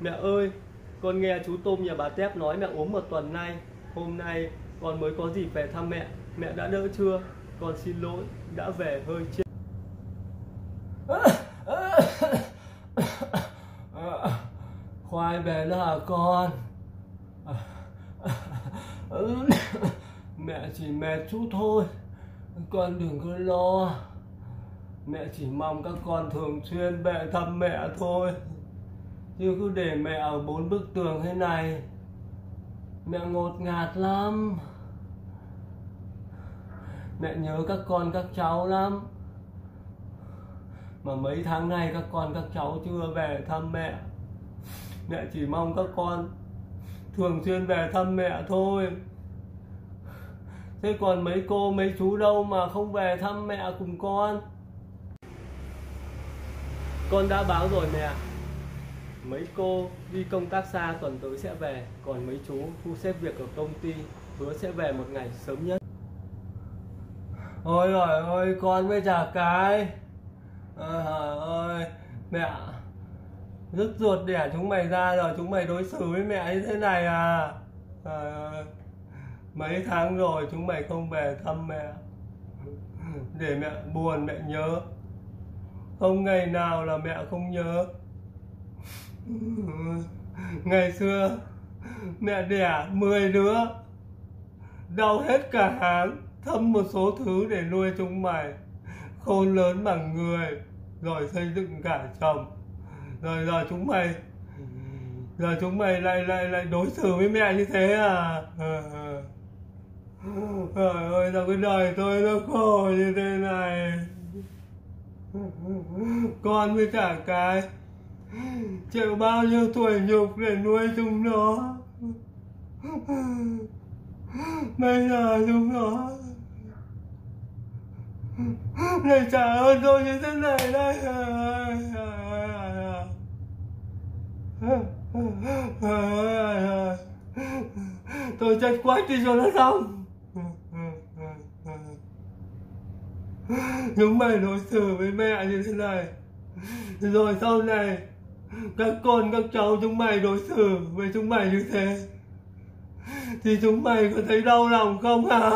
Mẹ ơi, con nghe chú Tôm nhà bà Tép nói mẹ ốm một tuần nay. Hôm nay con mới có dịp về thăm mẹ. Mẹ đã đỡ chưa? Con xin lỗi, đã về hơi trễ. khoai về nữa hả con mẹ chỉ mệt chút thôi con đừng có lo mẹ chỉ mong các con thường xuyên về thăm mẹ thôi chứ cứ để mẹ ở bốn bức tường thế này, mẹ ngột ngạt lắm. Mẹ nhớ các con, các cháu lắm. Mà mấy tháng nay các con, các cháu chưa về thăm mẹ. Mẹ chỉ mong các con thường xuyên về thăm mẹ thôi. Thế còn mấy cô, mấy chú đâu mà không về thăm mẹ cùng con? Con đã báo rồi mẹ. Mấy cô đi công tác xa tuần tới sẽ về, còn mấy chú thu xếp việc ở công ty hứa sẽ về một ngày sớm nhất. ôi trời ơi con với chả cái. Ôi ơi mẹ. Rất ruột đẻ chúng mày ra rồi chúng mày đối xử với mẹ như thế này à? Trời ơi. mấy tháng rồi chúng mày không về thăm mẹ. Để mẹ buồn mẹ nhớ. Không ngày nào là mẹ không nhớ ngày xưa, mẹ đẻ 10 đứa. Đau hết cả háng, thâm một số thứ để nuôi chúng mày. Khôn lớn bằng người, rồi xây dựng cả chồng. Rồi giờ chúng mày giờ chúng mày lại lại lại đối xử với mẹ như thế à? Ờ, ờ. Trời ơi, sao cái đời tôi nó khổ như thế này? Con với cả cái chịu bao nhiêu tuổi nhục để nuôi chúng nó? Bây giờ chúng nó để trả ơn tôi như thế này đây. Tôi chết quách đi cho nó xong. Chúng mày đối xử với mẹ như thế này. Rồi sau này các con, các cháu, chúng mày đối xử với chúng mày như thế. Thì chúng mày có thấy đau lòng không hả?